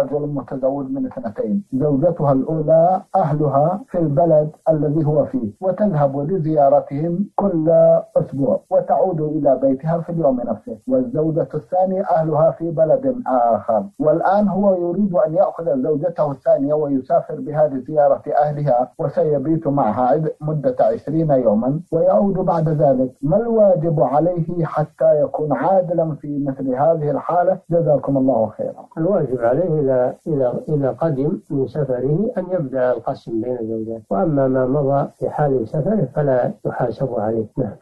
رجل متزوج من اثنتين. زوجتها الأولى أهلها في البلد الذي هو فيه وتذهب لزيارتهم كل أسبوع وتعود إلى بيتها في اليوم نفسه. والزوجة الثانية أهلها في بلد آخر. والآن هو يريد أن يأخذ زوجته الثانية ويسافر بها لزيارة أهلها وسيبيت معها مدة عشرين يوما ويعود بعد ذلك. ما الواجب عليه حتى يكون عادلا في مثل هذه الحالة؟ جزاكم الله خيرا. الواجب عليه إذا إذا إذا قدم من سفره أن يبدأ القسم بين الزوجات. وأما ما مضى في حال سفره فلا يحاسب عليه. نعم.